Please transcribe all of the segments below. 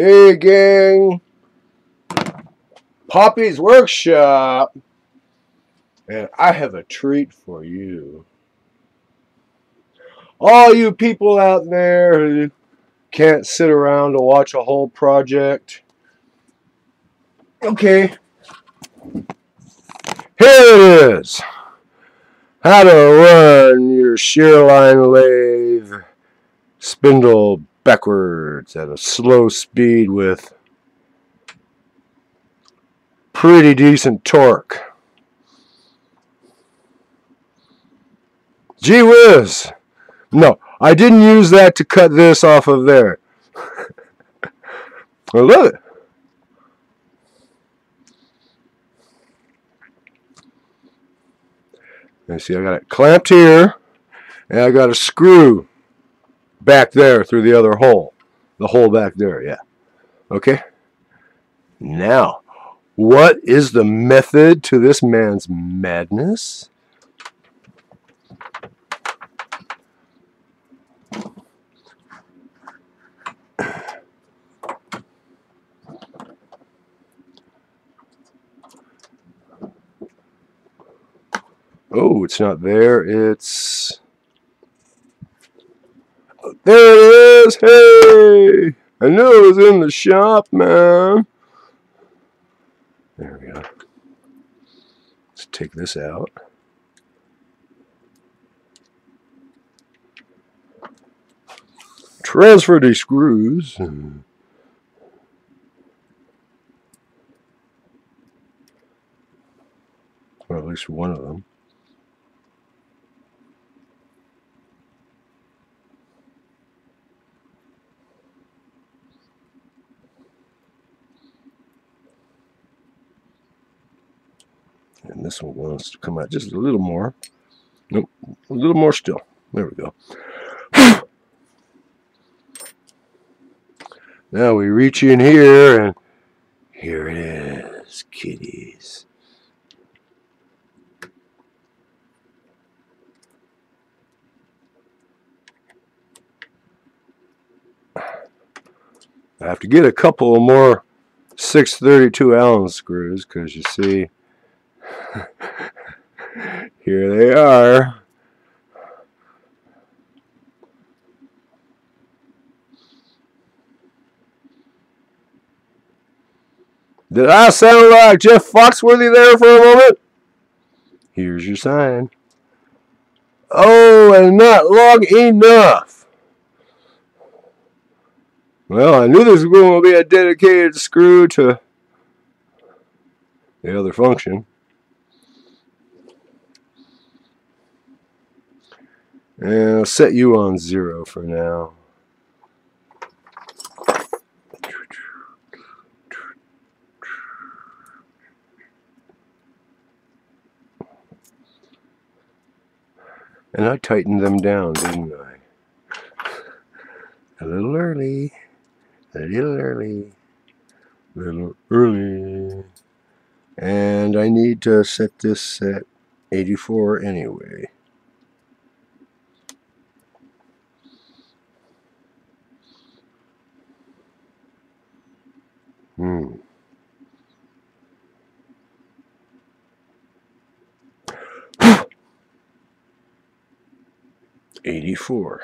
Hey, gang. Poppy's Workshop. And I have a treat for you. All you people out there who can't sit around to watch a whole project. Okay. Here it is. How to run your Sherline lathe spindle backwards at a slow speed with pretty decent torque. Gee whiz! No, I didn't use that to cut this off of there. I love it. You see, I got it clamped here, and I got a screw back there through the other hole. The hole back there, yeah. Okay? Now, what is the method to this man's madness? Oh, it's not there. It's... There it is! Hey! I knew it was in the shop, man. There we go. Let's take this out. Transfer the screws. Or at least one of them. And this one wants to come out just a little more. Nope, a little more still. There we go. now we reach in here and here it is, kitties. I have to get a couple more 632 Allen screws because you see Here they are. Did I sound like Jeff Foxworthy there for a moment? Here's your sign. Oh, and not long enough. Well, I knew this was going to be a dedicated screw to the other function. And I'll set you on zero for now. And I tightened them down, didn't I? A little early. A little early. A little early. And I need to set this at 84 anyway. 84.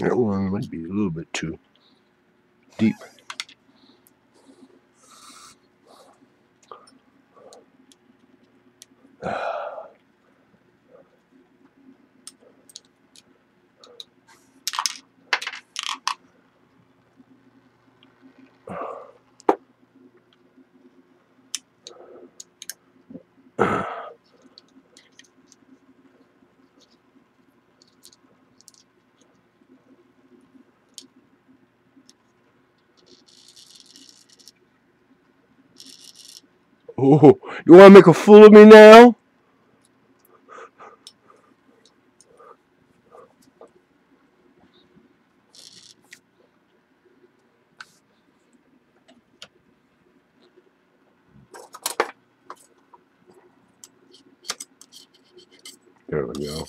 That one might be a little bit too deep. Oh, you want to make a fool of me now? There we go.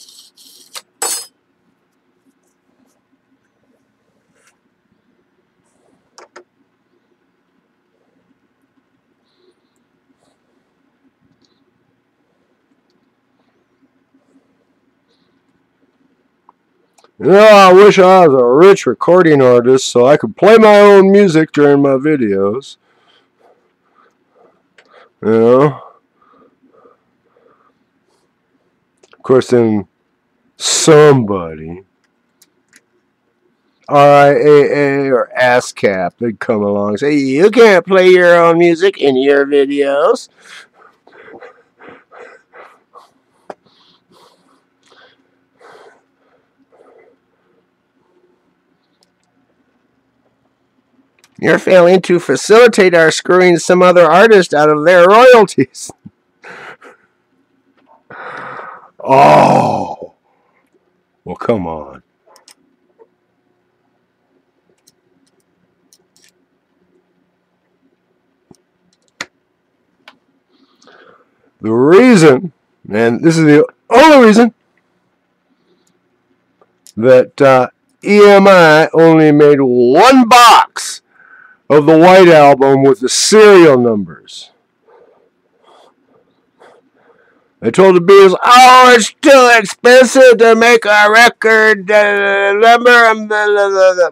Know, I wish I was a rich recording artist so I could play my own music during my videos. You know? Of course, then somebody, RIAA or ASCAP, they'd come along and say, You can't play your own music in your videos. You're failing to facilitate our screwing some other artist out of their royalties. oh. Well, come on. The reason, and this is the only reason, that uh, EMI only made one box of the White Album with the serial numbers. They told the Beatles, "Oh, it's too expensive to make a record number."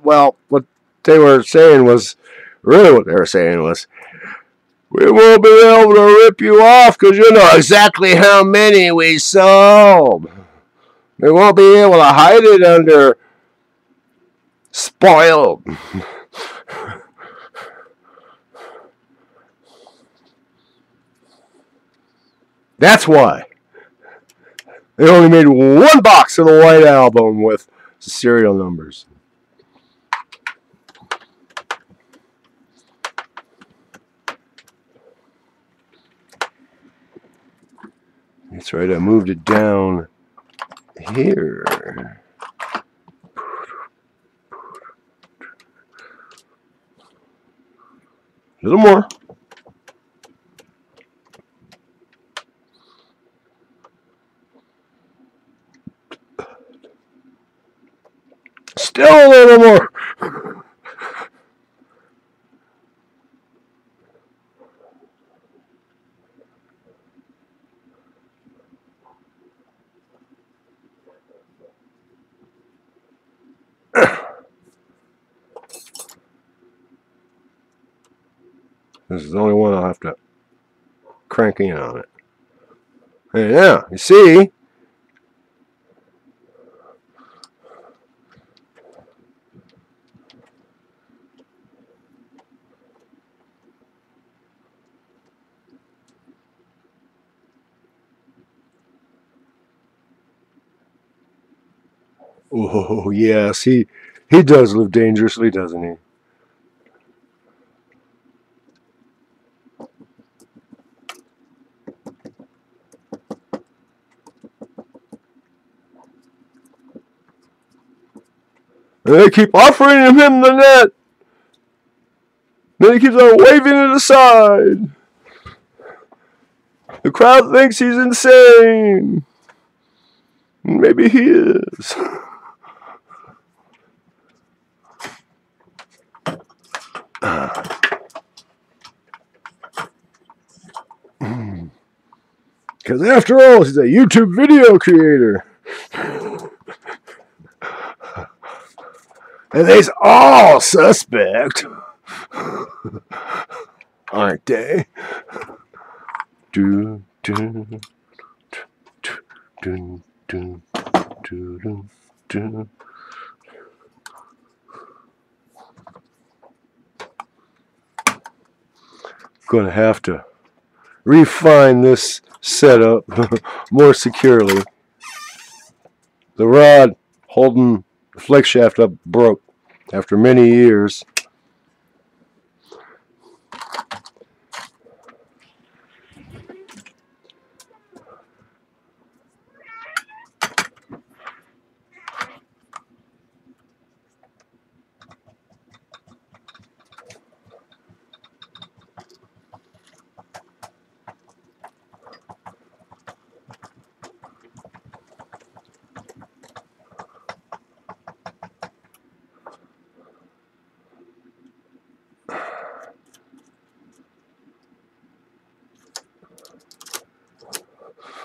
Well, what they were saying was, really, what they were saying was, "We won't be able to rip you off because you know exactly how many we sold. We won't be able to hide it under spoiled." That's why. They only made one box of the White Album with serial numbers. That's right, I moved it down here. A little more. Still a little more. This is the only one I'll have to crank in on it. Yeah, you see, Oh yes, he he does live dangerously, doesn't he? And they keep offering him the net. Then he keeps on waving it aside. The crowd thinks he's insane. Maybe he is. Because after all, he's a YouTube video creator. And they's all suspect. Aren't they? Do, do, do, do, do, do. Gonna have to refine this setup more securely. The rod holding the flex shaft up broke after many years.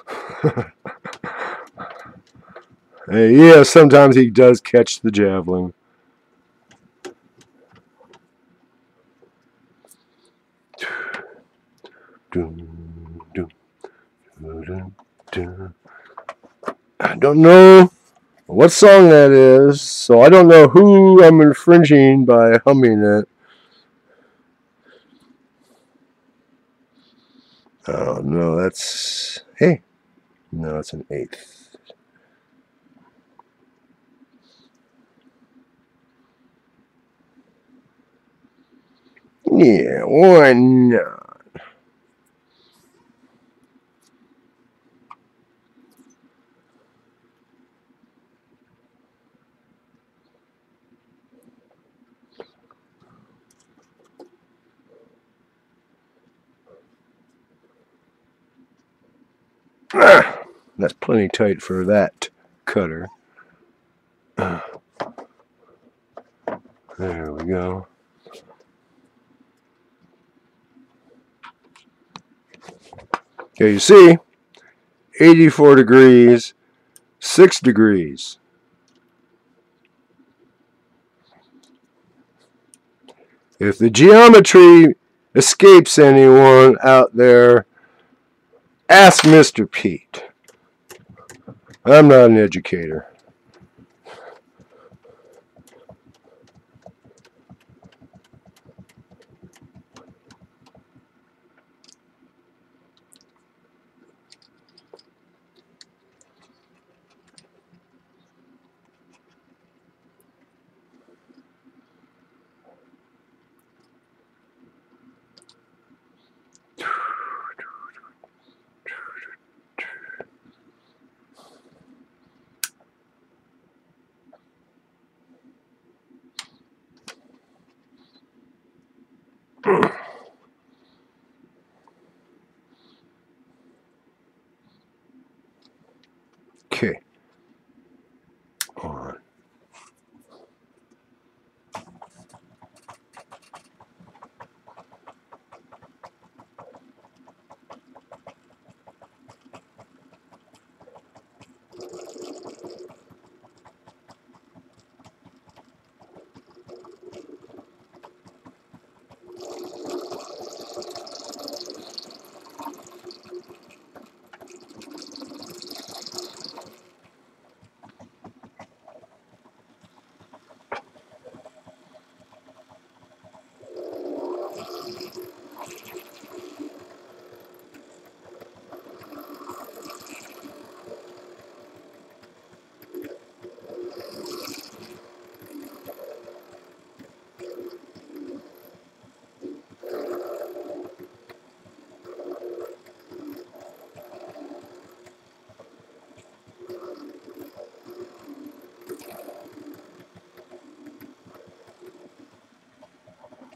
Hey, yeah, sometimes he does catch the javelin. I don't know what song that is, so I don't know who I'm infringing by humming it. Oh no, that's hey, no, it's an eighth. Yeah, why not? Ah, that's plenty tight for that cutter. there we go. Okay, you see, 84 degrees, 6 degrees. If the geometry escapes anyone out there, ask Mr. Pete. I'm not an educator. On.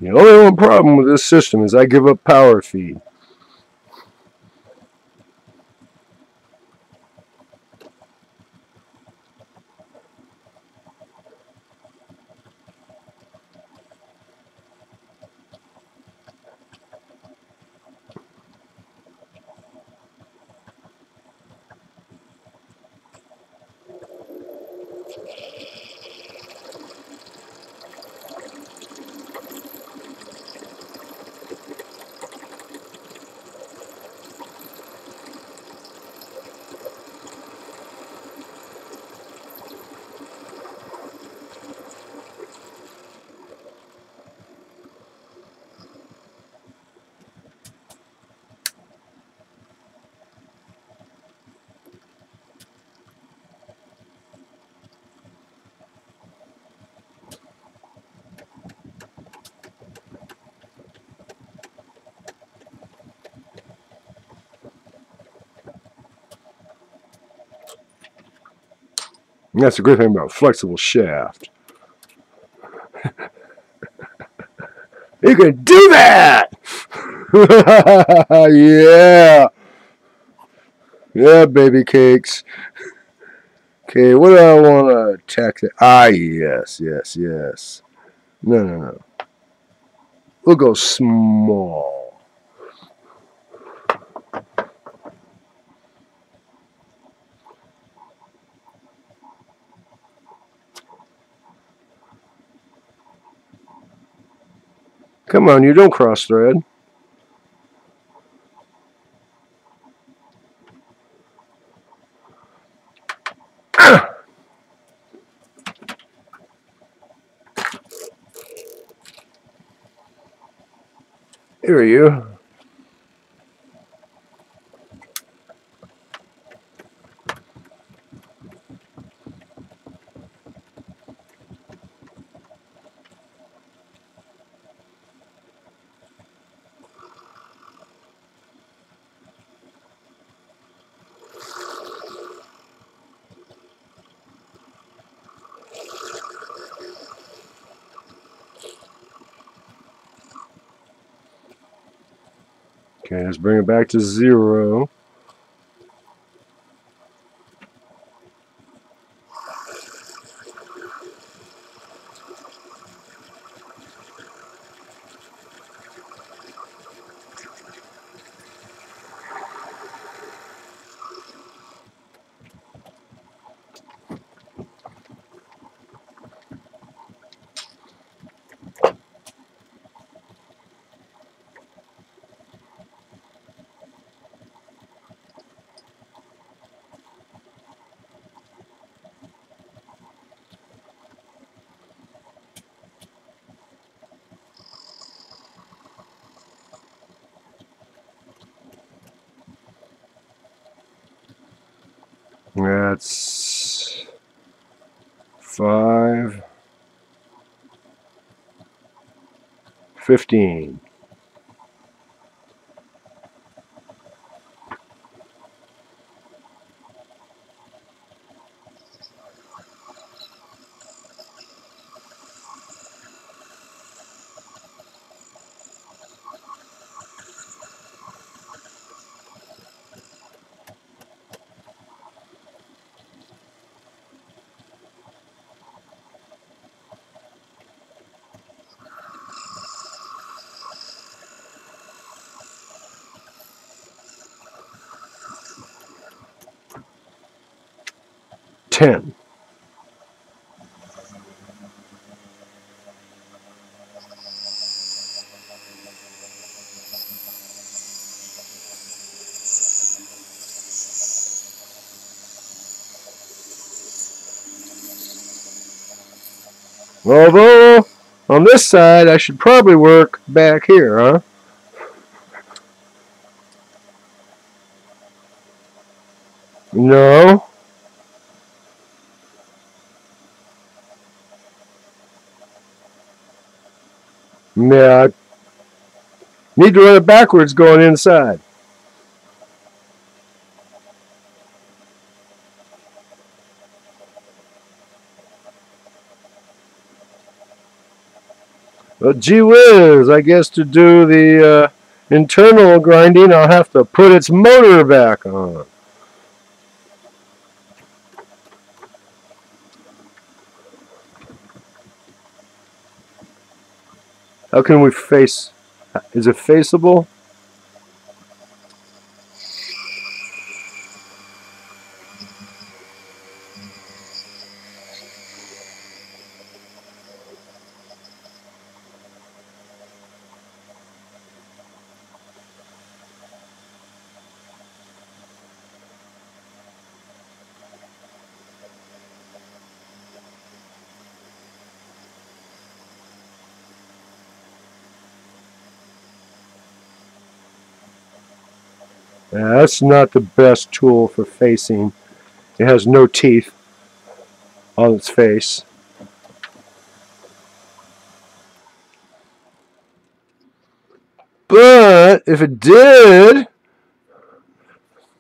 The only one problem with this system is I give up power feed. And that's the great thing about flexible shaft. you can do that! yeah! Yeah, baby cakes. Okay, what do I want to attack? That? Ah, yes, yes, yes. No, no, no. We'll go small. Come on, you don't cross thread. Here you. Okay, let's bring it back to zero. 15. Although, on this side, I should probably work back here, huh? No. Yeah. Need to run it backwards going inside. Well, gee whiz, I guess to do the uh, internal grinding, I'll have to put its motor back on. How can we face? Is it faceable? Now, that's not the best tool for facing. It has no teeth on its face. But if it did,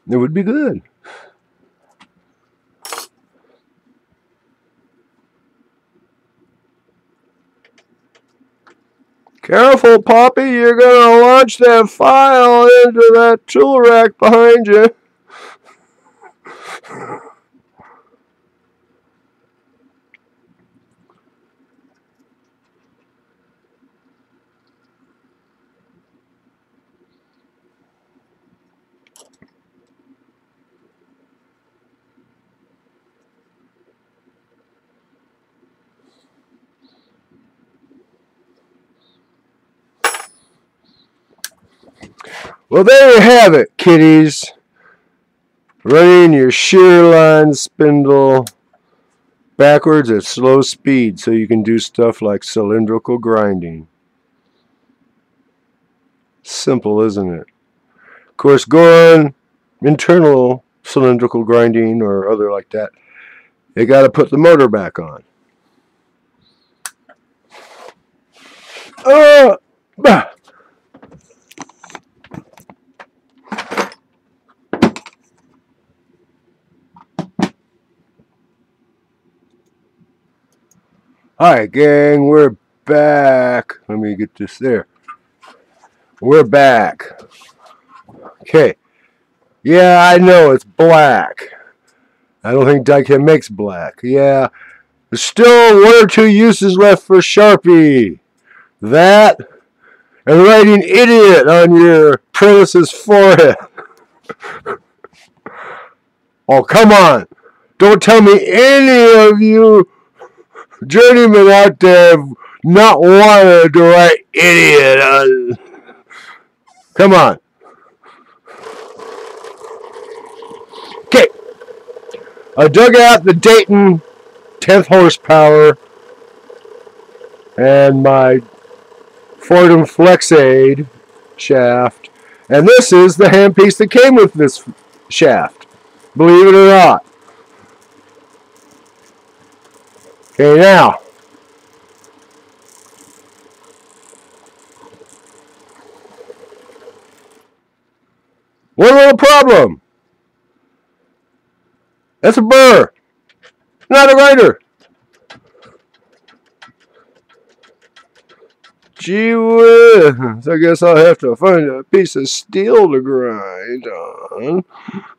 it would be good. Careful, Poppy, you're going to launch that file into that tool rack behind you. Well, there you have it, kiddies. Running your Sherline spindle backwards at slow speed so you can do stuff like cylindrical grinding. Simple, isn't it? Of course, going internal cylindrical grinding or other like that. You got to put the motor back on. Uh, bah. Alright, gang, we're back. Let me get this there. We're back. Okay. Yeah, I know it's black. I don't think Dykem makes black. Yeah. There's still one or two uses left for Sharpie. That and writing idiot on your apprentice's forehead. oh, come on. Don't tell me any of you journeyman out there not wanted to write idiot on. Come on. Okay. I dug out the Dayton 10th horsepower and my Foredom Flex-Aid shaft. And this is the handpiece that came with this shaft. Believe it or not. Okay, now. One little problem. That's a burr, not a grinder. Gee whiz, I guess I'll have to find a piece of steel to grind on.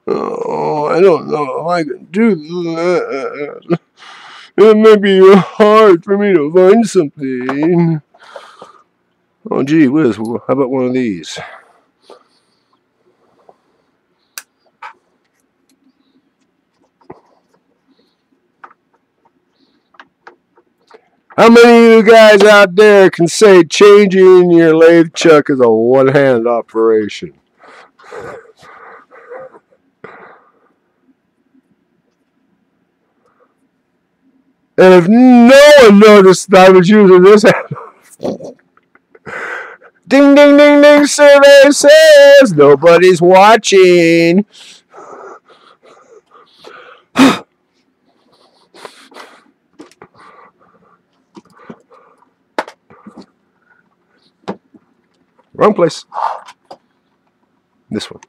Oh, I don't know if I can do that. It may be hard for me to find something. Oh, gee whiz, how about one of these? How many of you guys out there can say changing your lathe chuck is a one-hand operation? And if no one noticed I was using this ding ding ding ding survey says nobody's watching. Wrong place. This one.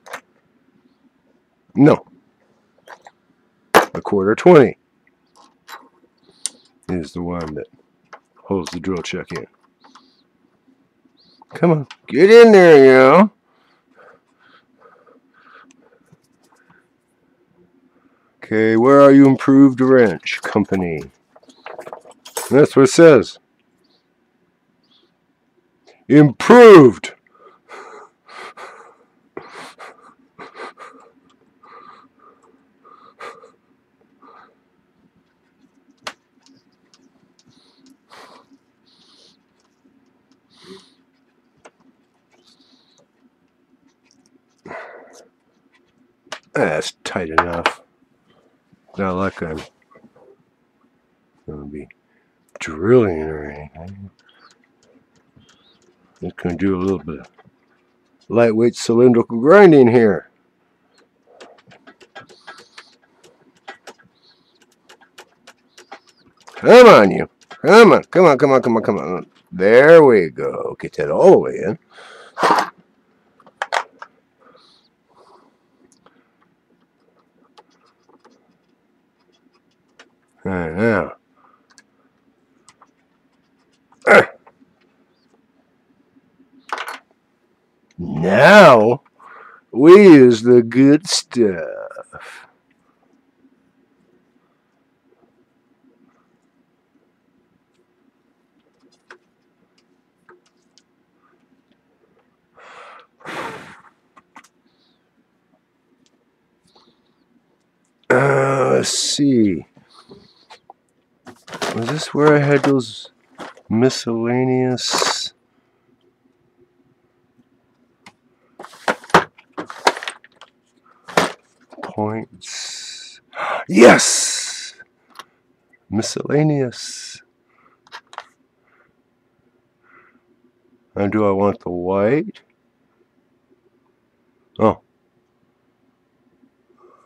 No. A quarter 20 is the one that holds the drill chuck in. Come on, get in there, you Okay, where are you improved wrench company? That's what it says. Improved. That's tight enough. Not like I'm going to be drilling or anything. Just going to do a little bit of lightweight cylindrical grinding here. Come on, you. Come on, come on, come on, come on, come on. There we go. Get that all the way in. Right, uh, uh. now. Use the good stuff. Uh, let's see. Was this where I had those miscellaneous? Points. Yes! Miscellaneous. And do I want the white? Oh.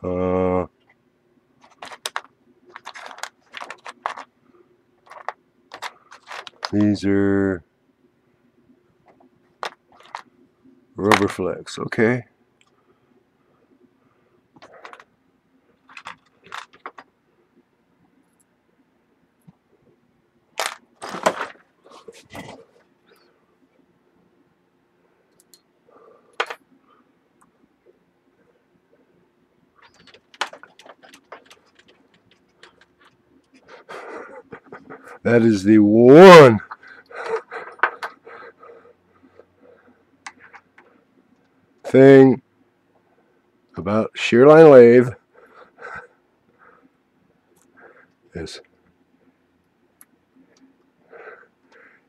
Uh, These are rubber flex, okay? That is the one thing about Sherline lathe is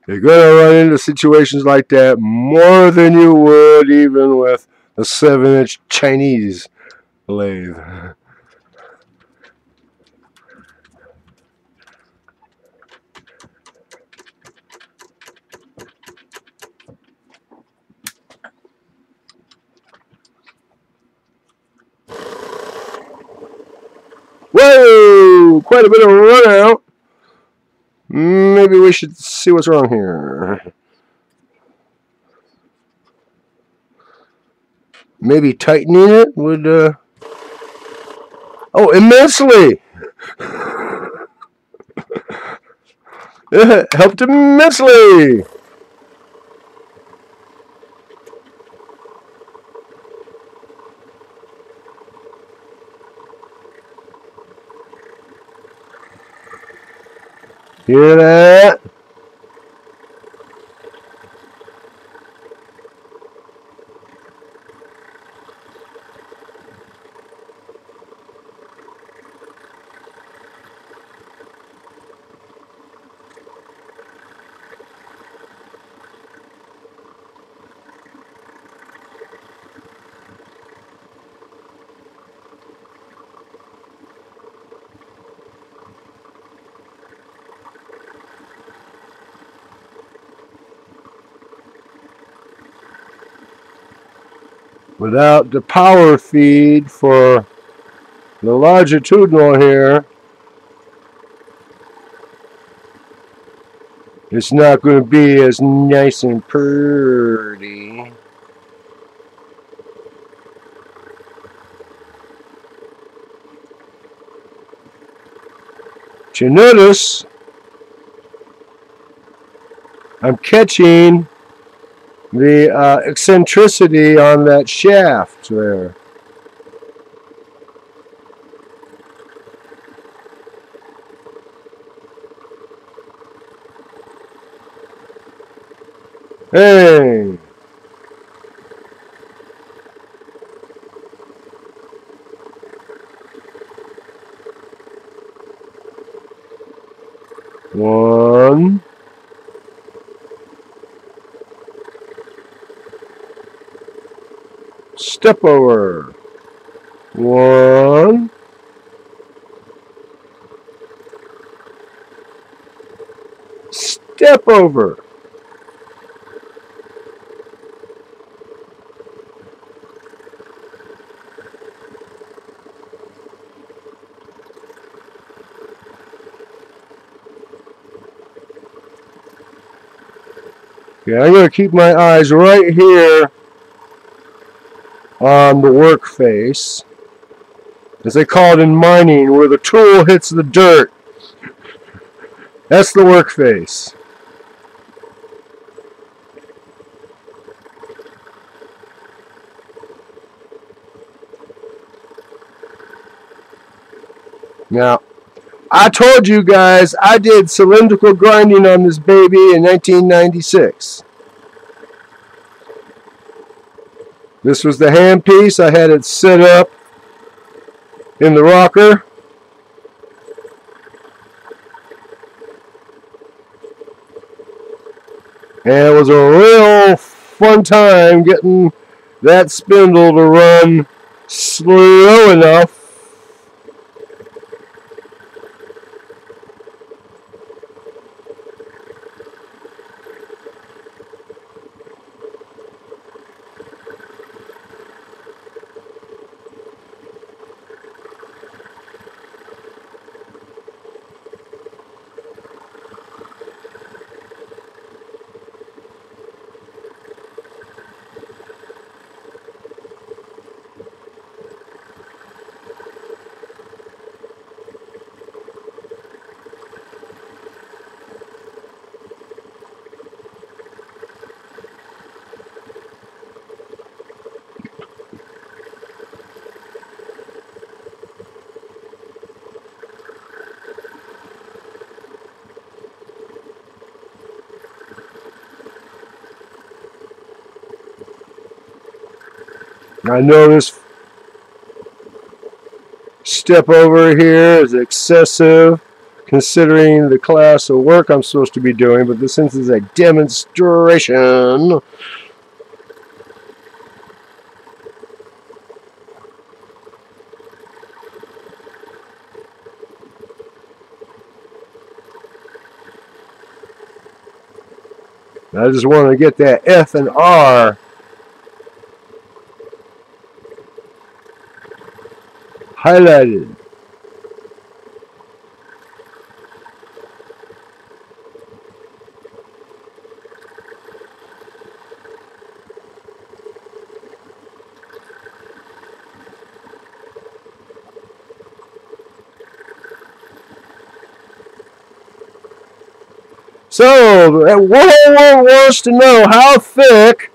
you're going to run into situations like that more than you would even with a 7 inch Chinese lathe. Quite a bit of run out. Maybe we should see what's wrong here. Maybe tightening it would, uh... Oh, immensely! it helped immensely! Hear that? Without the power feed for the longitudinal here, it's not going to be as nice and pretty. But you notice I'm catching the uh, eccentricity on that shaft there. Hey! Step over. One. Step over. Yeah, I'm going to keep my eyes right here on the work face. As they call it in mining, where the tool hits the dirt. That's the work face. Now, I told you guys I did cylindrical grinding on this baby in 1996. This was the handpiece. I had it set up in the rocker. And it was a real fun time getting that spindle to run slow enough I know this step over here is excessive considering the class of work I'm supposed to be doing, but this is a demonstration, I just want to get that F and R highlighted. So, uh, World wants to know how thick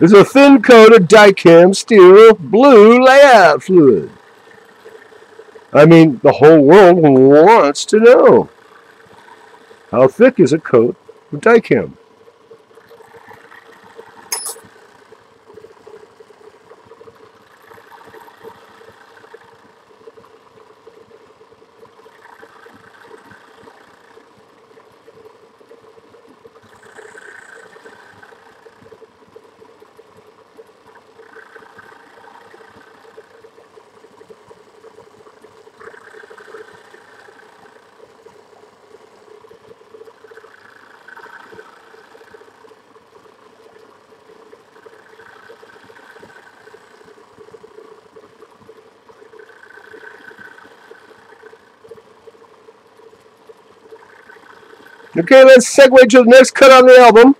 is a thin coat of Dykem steel blue layout fluid. I mean, the whole world wants to know. How thick is a coat of Dykem? Okay, let's segue to the next cut on the album.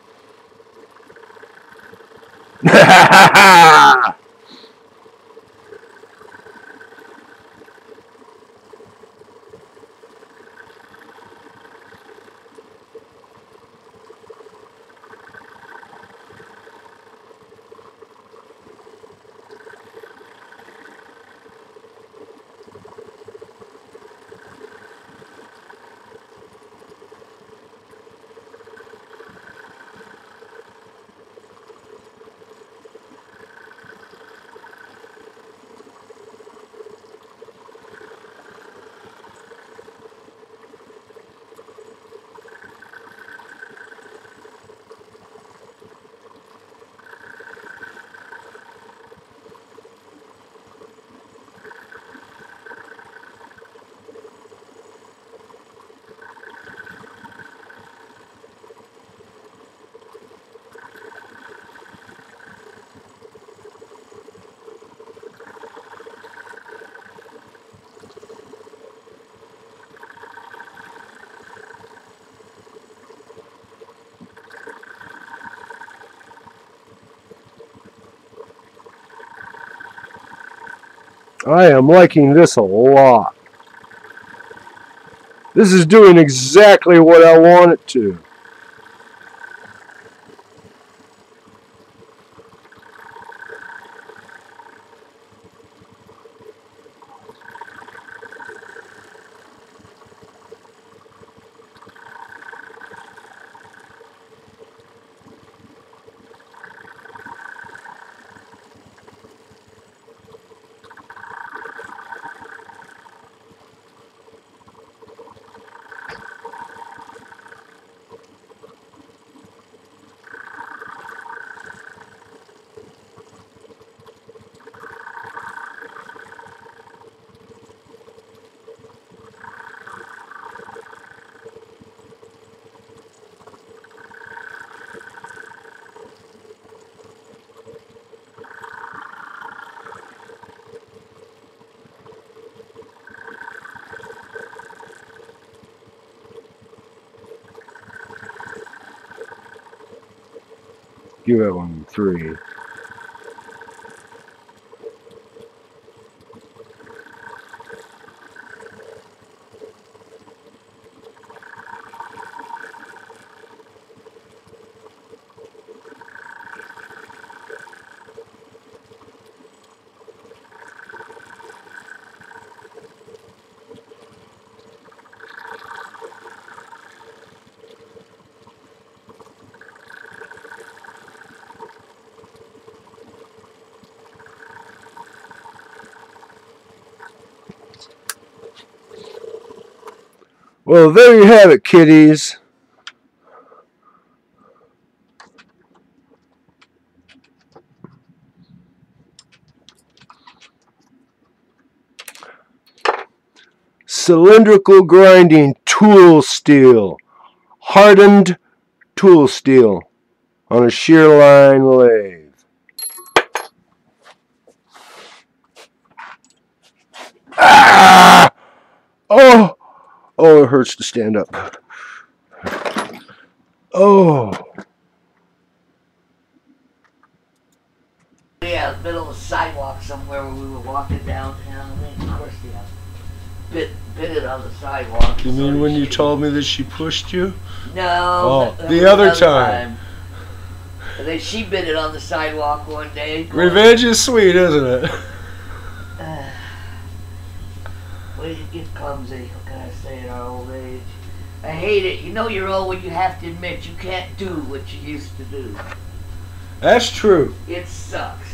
I am liking this a lot. This is doing exactly what I want it to. Give that one three. Well, there you have it, kiddies. Cylindrical grinding tool steel. Hardened tool steel on a Sherline lathe. Ah! Oh! Oh, it hurts to stand up. Oh. Yeah, middle of the sidewalk somewhere where we were walking downtown. And of course, yeah, bit bit it on the sidewalk. You mean when you she- told me that she pushed you? No. Oh, that- that the other another time. And then she bit it on the sidewalk one day. Revenge is sweet, isn't it? Uh, "Ah, We get clumsy. What can I say in our old age? I hate it. You know you're old when you have to admit you can't do what you used to do. That's true. It sucks.